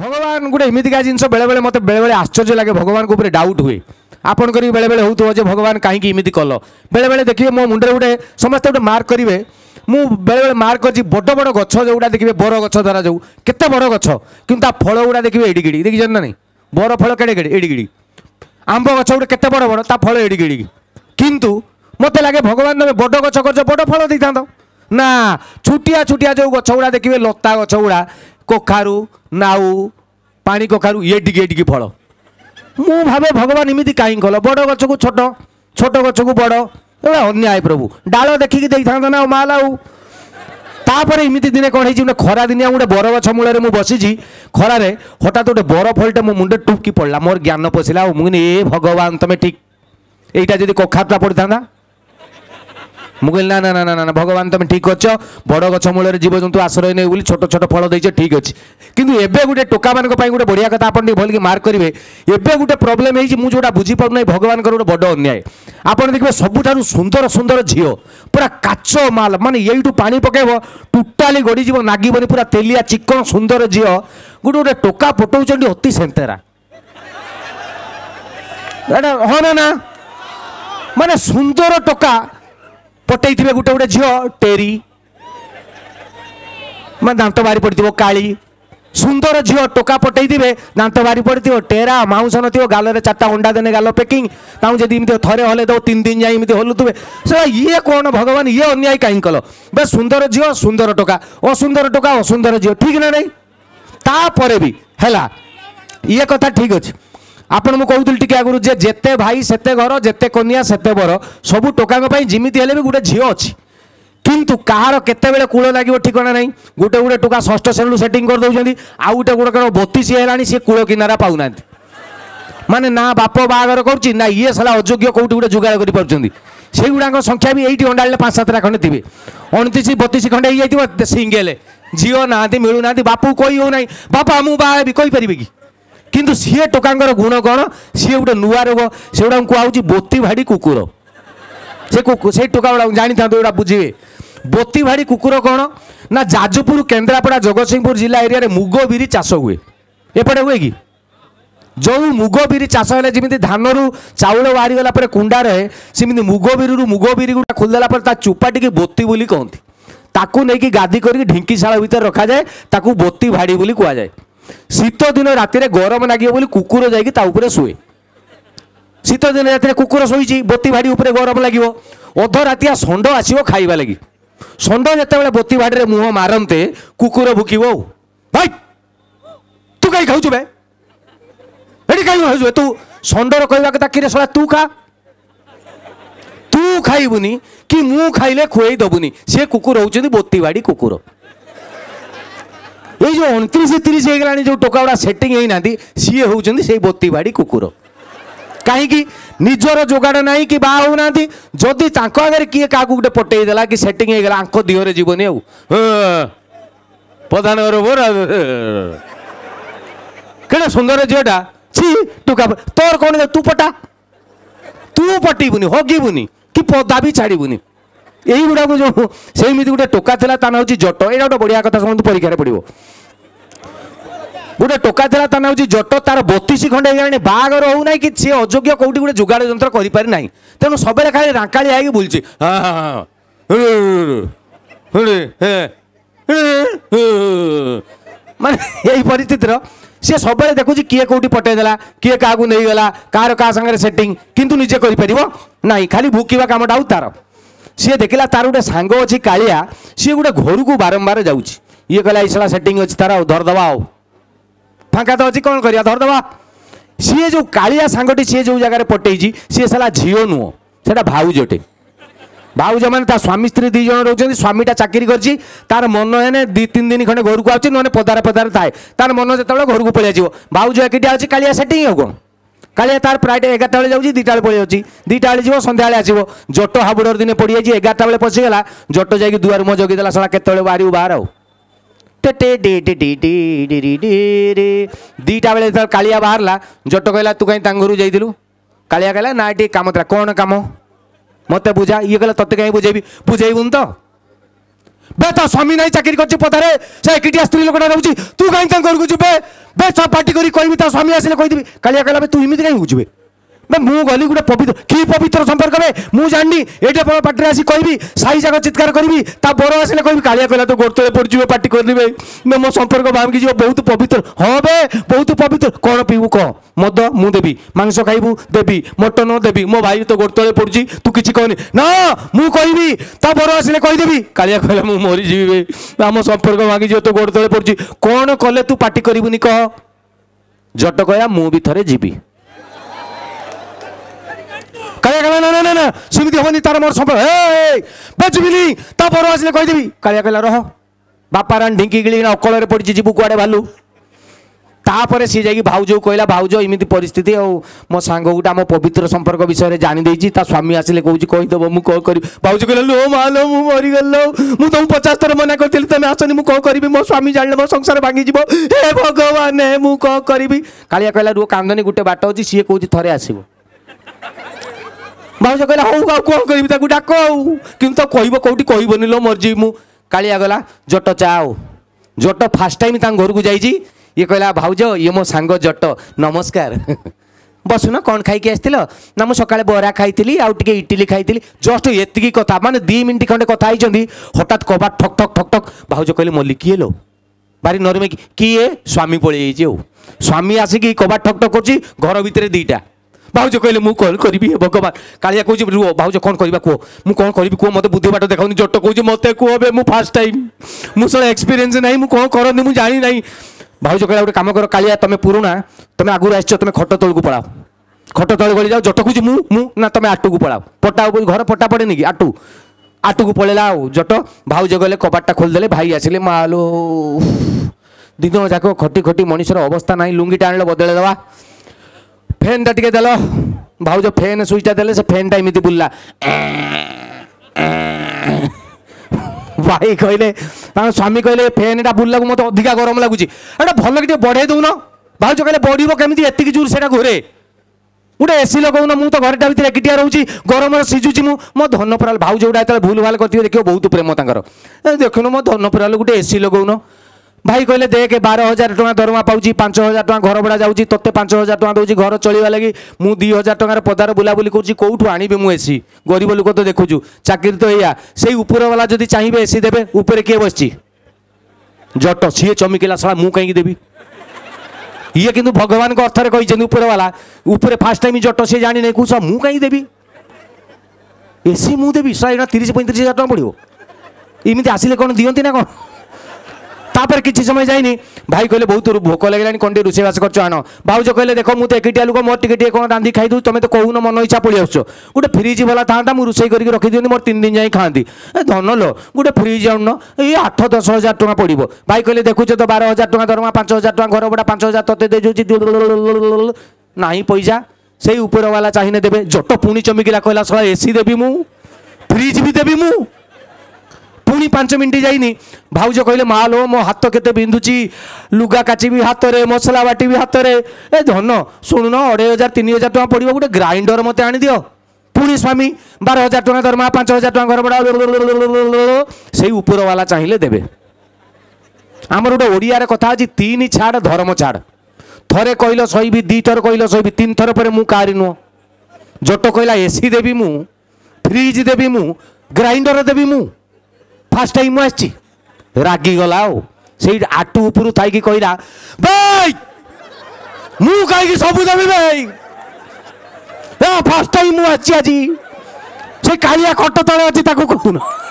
ଭଗବାନ ଗୋଟେ ଏମିତିକା ଜିନିଷ ବେଳେବେଳେ ମୋତେ ବେଳେବେଳେ ଆଶ୍ଚର୍ଯ୍ୟ ଲାଗେ ଭଗବାନଙ୍କ ଉପରେ ଡାଉଟ୍ ହୁଏ ଆପଣଙ୍କର ବି ବେଳେବେଳେ ହେଉଥିବ ଯେ ଭଗବାନ କାହିଁକି ଏମିତି କଲ ବେଳେବେଳେ ଦେଖିବେ ମୋ ମୁଣ୍ଡରେ ଗୋଟେ ସମସ୍ତେ ଗୋଟେ ମାର୍କ କରିବେ ମୁଁ ବେଳେବେଳେ ମାର୍କ କରିଛି ବଡ଼ ବଡ଼ ଗଛ ଯେଉଁଗୁଡ଼ା ଦେଖିବେ ବର ଗଛ ଧରା ଯେଉଁ କେତେ ବଡ଼ ଗଛ କିନ୍ତୁ ତା ଫଳ ଗୁଡ଼ା ଦେଖିବେ ଏଡ଼ିଗିଡ଼ି ଦେଖିଛନ୍ତି ନା ନାହିଁ ବର ଫଳ କେଡ଼େ କେଡ଼େ ଏଡ଼ିଗିଡ଼ି ଆମ୍ବ ଗଛ ଗୋଟେ କେତେ ବଡ଼ ବଡ଼ ତା ଫଳ ଏଡ଼ିଗିଡ଼ି କିନ୍ତୁ ମୋତେ ଲାଗେ ଭଗବାନ ତମେ ବଡ଼ ଗଛ କରିଛ ବଡ଼ ଫଳ ଦେଇଥାନ୍ତ ନା ଛୁଟିଆ ଛୁଟିଆ ଯେଉଁ ଗଛ ଗୁଡ଼ା ଦେଖିବେ ଲତା ଗଛ ଗୁଡ଼ା କୋଖାରୁ ନାଉ ପାଣି କଖାରୁ ଇଏ ଟିକେ ଟିକେ ଫଳ ମୁଁ ଭାବେ ଭଗବାନ ଏମିତି କାହିଁ କଲ ବଡ଼ ଗଛକୁ ଛୋଟ ଛୋଟ ଗଛକୁ ବଡ଼ ଏଗୁଡ଼ା ଅନ୍ୟାୟ ପ୍ରଭୁ ଡାଳ ଦେଖିକି ଦେଇଥାନ୍ତ ନା ମାଲ ଆଉ ତାପରେ ଏମିତି ଦିନେ କ'ଣ ହେଇଛି ଗୋଟେ ଖରା ଦିନିଆ ଗୋଟେ ବରଗଛ ମୂଳରେ ମୁଁ ବସିଛି ଖରାରେ ହଠାତ୍ ଗୋଟେ ବର ଫଳିଟା ମୋ ମୁଣ୍ଡ ଟୁପକି ପଡ଼ିଲା ମୋର ଜ୍ଞାନ ପଶିଲା ଆଉ ମୁଁ ଏ ଭଗବାନ ତମେ ଠିକ୍ ଏଇଟା ଯଦି କଖାରୁଟା ପଡ଼ିଥାନ୍ତା ମୁଁ କହିଲି ନା ନା ନା ନା ନା ଭଗବାନ ତମେ ଠିକ୍ କରିଛ ବଡ଼ ଗଛ ମୂଳରେ ଜୀବଜନ୍ତୁ ଆଶ୍ରୟ ନେଇ ବୋଲି ଛୋଟ ଛୋଟ ଫଳ ଦେଇଛ ଠିକ୍ ଅଛି କିନ୍ତୁ ଏବେ ଗୋଟେ ଟୋକାମାନଙ୍କ ପାଇଁ ଗୋଟେ ବଢ଼ିଆ କଥା ଆପଣ ଟିକେ ଭଲକି ମାର୍କ କରିବେ ଏବେ ଗୋଟେ ପ୍ରୋବ୍ଲେମ୍ ହେଇଛି ମୁଁ ଯେଉଁଟା ବୁଝିପାରୁନାହିଁ ଭଗବାନଙ୍କର ଗୋଟେ ବଡ଼ ଅନ୍ୟାୟ ଆପଣ ଦେଖିବେ ସବୁଠାରୁ ସୁନ୍ଦର ସୁନ୍ଦର ଝିଅ ପୁରା କାଚ ମାଲ ମାନେ ଏଇଠୁ ପାଣି ପକାଇବ ଟୋଟାଲି ଗଡ଼ିଯିବ ନାଗିବନି ପୁରା ତେଲିଆ ଚିକ୍କଣ ସୁନ୍ଦର ଝିଅ ଗୋଟେ ଗୋଟେ ଟୋକା ପଟଉଛନ୍ତି ଅତି ସେନ୍ତେରା ଏଇଟା ହଁ ନା ନା ମାନେ ସୁନ୍ଦର ଟୋକା ପଟେଇଥିବେ ଗୋଟେ ଗୋଟେ ଝିଅ ଟେରି ମାନେ ଦାନ୍ତ ବାହାରି ପଡ଼ିଥିବ କାଳି ସୁନ୍ଦର ଝିଅ ଟୋକା ପଟେଇଥିବେ ଦାନ୍ତ ବାହାରି ପଡ଼ିଥିବ ଟେରା ମାଉଁସ ନଥିବ ଗାଲରେ ଚାରିଟା ଅଣ୍ଡା ଦେନେ ଗାଲ ପ୍ୟାକିଂ ତାଙ୍କୁ ଯଦି ଏମିତି ଥରେ ହଲେ ଦେବ ତିନି ଦିନ ଯାଇ ଏମିତି ହଲୁଥିବେ ସେ ଇଏ କ'ଣ ଭଗବାନ ଇଏ ଅନ୍ୟାୟ କାହିଁକି କଲ ବେ ସୁନ୍ଦର ଝିଅ ସୁନ୍ଦର ଟୋକା ଅସୁନ୍ଦର ଟୋକା ଅସୁନ୍ଦର ଝିଅ ଠିକ୍ ନା ନାହିଁ ତାପରେ ବି ହେଲା ଇଏ କଥା ଠିକ୍ ଅଛି আপনার মু কৌলি টিকে আগুন যে যেতে ভাই সেতে ঘর যেতে কনিয়া সেতে বর সবু টোকাঙ্ক যেমিতি হলে বি গোটে ঝিও অছি কিন্তু কাহার কেতবে কূল লাগবে ঠিকনা নাই গোটে গোটে টোকা ষষ্ঠ শ্রেণী সেটিং করে করেদেছেন আউ গোটে গোটে কারণ বতিশ হলানি সে কূল কিনারা পাও না মানে না বাপ বাহাঘর করছি না ইয়ে সারা অযোগ্য কোটি গোটে যোগাড় করে পারছেন সেইগুড়াক সংখ্যা বি এইটি অন্ডালে পাঁচ সাতটা খণ্ডে থাকবে অণতিশ বতিশ খণ্ডে হয়ে যাই সিঙ্গেল ঝিও না মিলু না বাপু কই হো না বাপা মু বাহা কইপারি কি କିନ୍ତୁ ସିଏ ଟୋକାଙ୍କର ଗୁଣ କ'ଣ ସିଏ ଗୋଟେ ନୂଆ ରୋଗ ସେଗୁଡ଼ାଙ୍କୁ କୁହାହେଉଛି ବୋତି ଭାଡ଼ି କୁକୁର ସେ ସେଇ ଟୋକା ଗୁଡ଼ାକୁ ଜାଣିଥାନ୍ତୁ ଏଗୁଡ଼ା ବୁଝିବେ ବୋତି ଭାଡ଼ି କୁକୁର କ'ଣ ନା ଯାଜପୁର କେନ୍ଦ୍ରାପଡ଼ା ଜଗତସିଂହପୁର ଜିଲ୍ଲା ଏରିଆରେ ମୁଗ ବିରି ଚାଷ ହୁଏ ଏପଟେ ହୁଏ କି ଯେଉଁ ମୁଗ ବିରି ଚାଷ ହେଲେ ଯେମିତି ଧାନରୁ ଚାଉଳ ବାହାରିଗଲା ପରେ କୁଣ୍ଡା ରହେ ସେମିତି ମୁଗ ବିରିରୁ ମୁଗ ବିରି ଗୁଡ଼ା ଖୋଲିଦେଲା ପରେ ତା ଚୋପାଟିକି ବୋତି ବୋଲି କହନ୍ତି ତାକୁ ନେଇକି ଗାଦି କରିକି ଢିଙ୍କିଶାଳ ଭିତରେ ରଖାଯାଏ ତାକୁ ବୋତି ଭାଡ଼ି ବୋଲି କୁହାଯାଏ ଶୀତ ଦିନ ରାତିରେ ଗରମ ଲାଗିବ ବୋଲି କୁକୁର ଯାଇକି ତା ଉପରେ ଶୁଏ ଶୀତ ଦିନ ରାତିରେ କୁକୁର ଶୋଇଛି ବତି ଭାଡ଼ି ଉପରେ ଗରମ ଲାଗିବ ଅଧରାତିଆ ଷଣ୍ଡ ଆସିବ ଖାଇବା ଲାଗି ଷଣ୍ଡ ଯେତେବେଳେ ବତି ଭାଡ଼ିରେ ମୁହଁ ମାରନ୍ତେ କୁକୁର ଭୁକିବ ଆଉ ଭାଇ ତୁ କାହିଁ ଖାଉଛୁ ବେ ଏଠି କାହିଁ ଖାଉଛୁ ତୁ ଷଣ୍ଡର କହିବା କଥା କିରେ ଶଳା ତୁ ଖା ତୁ ଖାଇବୁନି କି ମୁଁ ଖାଇଲେ ଖୁଆଇ ଦେବୁନି ସେ କୁକୁର ହେଉଛନ୍ତି ବତିବାଡ଼ି କୁକୁର ଏଇ ଯେଉଁ ଅଣତିରିଶ ତିରିଶ ହେଇଗଲାଣି ଯେଉଁ ଟୋକାଗୁଡ଼ା ସେଟିଂ ହେଇନାହାନ୍ତି ସିଏ ହେଉଛନ୍ତି ସେଇ ବୋତିବାଡ଼ି କୁକୁର କାହିଁକି ନିଜର ଯୋଗାଡ଼ ନାହିଁ କି ବାହା ହେଉନାହାନ୍ତି ଯଦି ତାଙ୍କ ଆଗରେ କିଏ କାହାକୁ ଗୋଟେ ପଟେଇ ଦେଲା କି ସେଟିଂ ହେଇଗଲା ଆଙ୍କ ଦିହରେ ଯିବନି ଆଉ ପ୍ରଧାନ କେଡ଼େ ସୁନ୍ଦର ଝିଅଟା ଛି ଟୁକା ତୋର କ'ଣ ତୁ ପଟା ତୁ ପଟିବୁନି ହଗିବୁନି କି ପଦା ବି ଛାଡ଼ିବୁନି ଏଇଗୁଡ଼ାକୁ ଯେଉଁ ସେମିତି ଗୋଟେ ଟୋକା ଥିଲା ତା ନାଁ ହେଉଛି ଜଟ ଏଇଟା ଗୋଟେ ବଢ଼ିଆ କଥା ଶୁଣନ୍ତୁ ପରୀକ୍ଷାରେ ପଡ଼ିବ গোটে ଟୋକାଚେରା ଥାନା ହେଉଛି ଜଟ ତାର ବତିଶ ଖଣ୍ଡେ ହେଇଗଲାଣି ବାହାଘର ହେଉନାହିଁ କି ସିଏ ଅଯୋଗ୍ୟ କେଉଁଠି ଗୋଟେ ଯୋଗାଡ଼ ଯନ୍ତ୍ର କରିପାରି ନାହିଁ ତେଣୁ ସବୁବେଳେ ଖାଲି ରାଙ୍କାଳିଆ ହେଇକି ବୁଲୁଛି ମାନେ ଏଇ ପରିସ୍ଥିତିର ସିଏ ସବୁବେଳେ ଦେଖୁଛି କିଏ କେଉଁଠି ପଠେଇଦେଲା କିଏ କାହାକୁ ନେଇଗଲା କାହାର କାହା ସାଙ୍ଗରେ ସେଟିଂ କିନ୍ତୁ ନିଜେ କରିପାରିବ ନାହିଁ ଖାଲି ଭୁକିବା କାମଟା ଆଉ ତାର ସିଏ ଦେଖିଲା ତାର ଗୋଟେ ସାଙ୍ଗ ଅଛି କାଳିଆ ସିଏ ଗୋଟେ ଘରକୁ ବାରମ୍ବାର ଯାଉଛି ଇଏ କହିଲା ଏଇ ସେଟିଂ ଅଛି ତାର ଆଉ ଧରିଦେବା ଆଉ ফাঙ্কা তো অছি କ'ଣ କରିବା ଧରିଦେବା ସିଏ ଯେଉଁ କାଳିଆ ସାଙ୍ଗଟି ସିଏ ଯେଉଁ ଜାଗାରେ ପଟେଇଛି ସିଏ ସାଲା ଝିଅ ନୁହଁ ସେଇଟା ଭାଉଜଟେ ଭାଉଜ ମାନେ ତା ସ୍ୱାମୀ ସ୍ତ୍ରୀ ଦୁଇ ଜଣ ରହୁଛନ୍ତି ସ୍ୱାମୀଟା ଚାକିରି କରିଛି ତାର ମନ ହେନେ ଦୁଇ ତିନି ଦିନ ଖଣ୍ଡେ ଘରକୁ ଆସୁଛି ନହେଲେ ପଦାରେ ପଦାରେ ଥାଏ ତାର ମନ ଯେତେବେଳେ ଘରକୁ ପଳେଇ ଆସିବ ଭାଉଜ ଏକିଟିଆ ଅଛି କାଳିଆ ସେଠି ଆଉ କ'ଣ କାଳିଆ ତାର ପ୍ରାୟ ଏଗାରଟା ବେଳେ ଯାଉଛି ଦୁଇଟା ବେଳେ ପଳେଇ ଯାଉଛି ଦୁଇଟା ବେଳେ ଯିବ ସନ୍ଧ୍ୟାବେଳେ ଆସିବ ଜଟ ହାବୁଡ଼ର ଦିନେ ପଡ଼ିଯାଇଛି ଏଗାରଟା ବେଳେ ପଶିଗଲା ଜଟ ଯାଇକି ଦୁଆରୁ ମୋ ଜଗିଦେଲା ଶଳା କେତେବେଳେ ବାହାରିବୁ ବାହାର ଆଉ ଦୁଇଟା ବେଳେ ଯେତେବେଳେ କାଳିଆ ବାହାରିଲା ଜଟ କହିଲା ତୁ କାହିଁ ତାଙ୍କ ଘରୁ ଯାଇଥିଲୁ କାଳିଆ କହିଲା ନା ଏଠି କାମ ଥିଲା କ'ଣ କାମ ମୋତେ ବୁଝା ଇଏ କହିଲା ତତେ କାହିଁ ବୁଝେଇବି ବୁଝେଇବୁନି ତ ବେ ତ ସ୍ୱାମୀ ନାହିଁ ଚାକିରି କରିଛି ପଦାରେ ସେ ଏକିଟିଆ ସ୍ତ୍ରୀ ଲୋକଟା ରହୁଛି ତୁ କାହିଁ ତାଙ୍କ ଘରକୁ ଯିବେ ବେ ସବ ପାର୍ଟି କରି କହିବି ତା ସ୍ୱାମୀ ଆସିଲେ କହିଦେବି କାଳିଆ କହିଲା ତୁ ଏମିତି କାହିଁ ବୁଝିବେ ମୁଁ ଗଲି ଗୋଟେ ପବିତ୍ର କି ପବିତ୍ର ସମ୍ପର୍କ ବେ ମୁଁ ଜାଣିନି ଏଇଟା ଆପଣ ପାଟିରେ ଆସି କହିବି ସାହି ଯାକ ଚିତ୍କାର କରିବି ତା ବର ଆସିଲେ କହିବି କାଳିଆ କହିଲା ତ ଗୋଡ଼ ତଳେ ପଡ଼ିଯିବେ ପାଟି କରିବେ ବେ ମୋ ସମ୍ପର୍କ ଭାଙ୍ଗି ଯିବ ବହୁତ ପବିତ୍ର ହଁ ବେ ବହୁତ ପବିତ୍ର କ'ଣ ପିଇବୁ କହ ମଦ ମୁଁ ଦେବି ମାଂସ ଖାଇବୁ ଦେବି ମଟନ ଦେବି ମୋ ଭାଇ ତ ଗୋଡ଼ ତଳେ ପଡ଼ୁଛି ତୁ କିଛି କହନି ନା ମୁଁ କହିବି ତା ବର ଆସିଲେ କହିଦେବି କାଳିଆ କହିଲା ମୁଁ ମରିଯିବି ବେ ଆମ ସମ୍ପର୍କ ଭାଙ୍ଗିଯିବ ତୋ ଗୋଡ଼ ତଳେ ପଡ଼ୁଛି କ'ଣ କଲେ ତୁ ପାଟି କରିବୁନି କହ ଜଟ କହିଲା ମୁଁ ବି ଥରେ ଯିବି না সেমিতি হবনি তার মোর সম্পর্ক বাজবিনি তা পর আসলে কইদেবি কালিয়া কইলা রহ বাপা রান ঢিঙ্কি গিলি না অকলরে পড়িছি যিবু কুয়াড়ে ভালু তাপরে সি যাই ভাউজও কহিলা ভাউজ এমিতি পরিস্থিতি আও মো সাঙ্গ গোটা আমার পবিত্র সম্পর্ক বিষয়ে জানিদেছি তা স্বামী আসলে কৌছি কহিদেব মু কল করি ভাউজ কহিলা লো মা লো মু মরিগল মু তুমি পচাশ থর মনা করি তুমি আসনি মু কল করবি মো স্বামী জানলে মো সংসার ভাঙি যাব হে ভগবান হে মু কল করবি কালিয়া কহিলা রু কান্দনি গোটে বাট অছি সিয়ে কৌছি থরে আসিব ଭାଉଜ କହିଲା ହଉ ଆଉ କ'ଣ କରିବି ତାକୁ ଡାକ ଆଉ କିନ୍ତୁ ତ କହିବ କେଉଁଠି କହିବନି ଲୋ ମରିଯିବି ମୁଁ କାଳିଆ ଗଲା ଜଟ ଚାଓ ଜଟ ଫାର୍ଷ୍ଟ ଟାଇମ୍ ତାଙ୍କ ଘରକୁ ଯାଇଛି ଇଏ କହିଲା ଭାଉଜ ଇଏ ମୋ ସାଙ୍ଗ ଜଟ ନମସ୍କାର ବସୁନ କ'ଣ ଖାଇକି ଆସିଥିଲ ନା ମୁଁ ସକାଳେ ବରା ଖାଇଥିଲି ଆଉ ଟିକେ ଇଟିଲି ଖାଇଥିଲି ଜଷ୍ଟ ଏତିକି କଥା ମାନେ ଦୁଇ ମିନିଟ୍ ଖଣ୍ଡେ କଥା ହେଇଛନ୍ତି ହଠାତ୍ କବାଟ ଠକ୍ ଠକ୍ ଠକ୍ ଠକ୍ ଭାଉଜ କହିଲେ ମଲ୍ଲି କିଏ ଲୋ ଭାରି ନରମେ କିଏ ସ୍ୱାମୀ ପଳେଇଯାଇଛି ଆଉ ସ୍ୱାମୀ ଆସିକି କବାଟ ଠକ୍ ଠକ୍ କରୁଛି ଘର ଭିତରେ ଦୁଇଟା ଭାଉଜ କହିଲେ ମୁଁ କ'ଣ କରିବି ହେ ଭଗବାନ କାଳିଆ କହୁଛି ରୁହ ଭାଉଜ କ'ଣ କରିବା କୁହ ମୁଁ କ'ଣ କରିବି କୁହ ମୋତେ ବୁଦ୍ଧି ବାଟ ଦେଖାଉନି ଜଟ କହୁଛି ମୋତେ କୁହ ଏବେ ମୁଁ ଫାର୍ଷ୍ଟ ଟାଇମ୍ ମୁଁ ସଳ ଏକ୍ସପିରିଏନ୍ସ ନାହିଁ ମୁଁ କ'ଣ କରନ୍ତି ମୁଁ ଜାଣି ନାହିଁ ଭାଉଜ କହିଲା ଗୋଟେ କାମ କର କାଳିଆ ତମେ ପୁରୁଣା ତମେ ଆଗରୁ ଆସିଛ ତମେ ଖଟ ତଳକୁ ପଳାଅ ଖଟ ତଳେ ଗଳି ଯାଅ ଜଟ କହୁଛି ମୁଁ ମୁଁ ନା ତମେ ଆଟୁକୁ ପଳାଅ ପଟା ଉପରେ ଘର ପଟା ପଡ଼େନି କି ଆଟୁ ଆଟୁକୁ ପଳେଇଲା ଆଉ ଜଟ ଭାଉଜ ଗଲେ କବାଟଟା ଖୋଲିଦେଲେ ଭାଇ ଆସିଲେ ମାଲୋ ଦିନ ଯାକ ଖଟି ଖଟି ମଣିଷର ଅବସ୍ଥା ନାହିଁ ଲୁଙ୍ଗିଟା ଆଣିଲେ ବଦଳେଇ ଦେବା ଫ୍ୟାନ୍ଟା ଟିକେ ଦେଲ ଭାଉଜ ଫ୍ୟାନ୍ ସୁଇଚ୍ଟା ଦେଲେ ସେ ଫ୍ୟାନ୍ଟା ଏମିତି ବୁଲିଲା ଭାଇ କହିଲେ ତାଙ୍କ ସ୍ୱାମୀ କହିଲେ ଫ୍ୟାନ୍ଟା ବୁଲିଲାକୁ ମୋତେ ଅଧିକା ଗରମ ଲାଗୁଛି ଏଇଟା ଭଲକି ଟିକେ ବଢ଼େଇ ଦେଉନ ଭାଉଜ କହିଲେ ବଢ଼ିବ କେମିତି ଏତିକି ଜୋର ସେଇଟା ଘରେ ଗୋଟେ ଏସି ଲଗାଉନ ମୁଁ ତ ଘରଟା ଭିତରେ ଏକିଟିଆ ରହୁଛି ଗରମରେ ସିଝୁଛି ମୁଁ ମୋ ଧନପରାଲ ଭାଉଜ ଗୁଡ଼ା ଯେତେବେଳେ ଭୁଲ ଭାଲ କରିଥିବେ ଦେଖିବ ବହୁତ ପ୍ରେମ ତାଙ୍କର ଦେଖୁନୁ ମୋ ଧନପରାଲ ଗୋଟେ ଏସି ଲଗାଉନ ভাই কহিলে দেখ বার হাজার টাকা দরমা পাচ্ছি পাঁচ হাজার টাকা ঘর ভড়া যাচ্ছি তোতে পাঁচ হাজার টাকা দেছি ঘর চলবা লাগে মু দুই হাজার টাকার পদার বুলাবুলি করছি কোটু আনবি মু এসি গরিব লোক তো দেখুছু চাকরি তো এইয়া সেই উপরওয়ালা যদি চাইবে এসি দেবে উপরে কে বসছি জট সি চমিকেলা শালা মু কাইকি দেবি ইয়ে কিন্তু ভগবান অর্থরে কইছেন উপরওয়ালা উপরে ফার্স্ট টাইম জট সে জাঁনি নাই কুসা মু কাইকি দেবি এসি মু দেবি সাইনা তিরিশ পঁয়ত্রিশ হাজার টাকা পড়ব এমনি আসলে কোণ দিকে না কোণ তাপরে কিছু সময় যাইনি ভাই କହିଲେ ବହୁତ ଭୋକ ଲାଗିଲାଣି କ'ଣ ଟିକେ ରୋଷେଇବାସ କରୁଛ ଆଣ ଭାଉଜ କହିଲେ ଦେଖ ମୁଁ ତ ଏକିଟିଆ ଲୋକ ମୋର ଟିକେ ଟିକେ କ'ଣ ରାନ୍ଧି ଖାଇଦେଉଛି ତମେ ତ କହୁନ ମନ ଇଚ୍ଛା ପଳେଇ ଆସୁଛ ଗୋଟେ ଫ୍ରିଜ୍ ବାଲା ଥାଆନ୍ତା ମୁଁ ରୋଷେଇ କରିକି ରଖିଦିଅନ୍ତି ମୋର ତିନି ଦିନ ଯାଇ ଖାଆନ୍ତି ଏ ଧନ ଲୋ ଗୋଟେ ଫ୍ରିଜ୍ ଆଣୁନ ଏଇ ଆଠ ଦଶ ହଜାର ଟଙ୍କା ପଡ଼ିବ ଭାଇ କହିଲେ ଦେଖୁଛ ତ ବାର ହଜାର ଟଙ୍କା ଦରମା ପାଞ୍ଚ ହଜାର ଟଙ୍କା ଘର ଭଡ଼ା ପାଞ୍ଚ ହଜାର ତତେ ଦେଇଯାଉଛି ନାହିଁ ପଇସା ସେଇ ଉପରବାଲା ଚାହିଁଲେ ଦେବେ ଜଟ ପୁଣି ଚମିକିଲା କହିଲା ଶଳା ଏସି ଦେବି ମୁଁ ଫ୍ରିଜ୍ ବି ଦେବି ମୁଁ ପୁଣି ପାଞ୍ଚ ମିନିଟ୍ ଯାଇନି ଭାଉଜ କହିଲେ ମା ଲୋ ମୋ ହାତ କେତେ ବିନ୍ଧୁଛି ଲୁଗା କାଚିବି ହାତରେ ମସଲା ବାଟିବି ହାତରେ ଏ ଧନ ଶୁଣୁନ ଅଢ଼େଇ ହଜାର ତିନି ହଜାର ଟଙ୍କା ପଡ଼ିବ ଗୋଟେ ଗ୍ରାଇଣ୍ଡର ମୋତେ ଆଣିଦିଅ ପୁଣି ସ୍ୱାମୀ ବାର ହଜାର ଟଙ୍କା ଦରମା ପାଞ୍ଚ ହଜାର ଟଙ୍କା ଘରଭଡ଼ା ସେଇ ଉପରବାଲା ଚାହିଁଲେ ଦେବେ ଆମର ଗୋଟେ ଓଡ଼ିଆରେ କଥା ଅଛି ତିନି ଛାଡ଼ ଧର୍ମ ଛାଡ଼ ଥରେ କହିଲ ସହିବି ଦୁଇଥର କହିଲ ସହିବି ତିନି ଥର ପରେ ମୁଁ କାହାରି ନୁହଁ ଜଟ କହିଲା ଏସି ଦେବି ମୁଁ ଫ୍ରିଜ୍ ଦେବି ମୁଁ ଗ୍ରାଇଣ୍ଡର ଦେବି ମୁଁ ଫାର୍ଷ୍ଟ ଟାଇମ୍ ମୁଁ ଆସିଛି ରାଗିଗଲା ଆଉ ସେଇ ଆଟୁ ଉପରୁ ଥାଇକି କହିଲା ଭାଇ ମୁଁ କାହିଁକି ସବୁ ଦେବି ଭାଇ ଫାର୍ଷ୍ଟ ଟାଇମ୍ ମୁଁ ଆସିଛି ଆଜି ସେ କାଳିଆ ଖଟ ତଳେ ଅଛି ତାକୁ କହୁନ